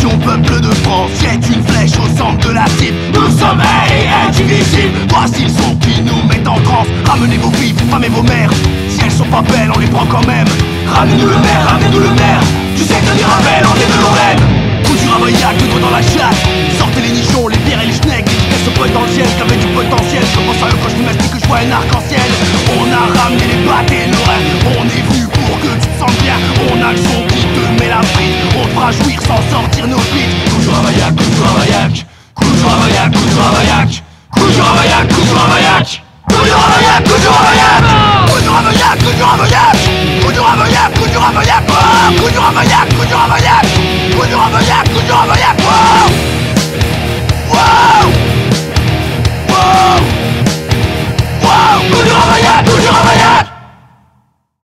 peuple de France jette une flèche au centre de la cible. Nous sommes indivisibles. Voici le son qui nous met en transe. Ramenez vos filles, vos femmes et vos mères. Si elles sont pas belles, on les prend quand même. Ramenez-nous le maire, ramenez-nous le maire. Tu sais tenir un bel, on est de Lorraine. Coup du ravaillac, tout dans la chatte. Sortez les nichons, les pierres et les schnecks. Qu'est-ce que dans le ciel, du potentiel. Je pense à eux quand je mastique, que je vois un arc-en-ciel. On como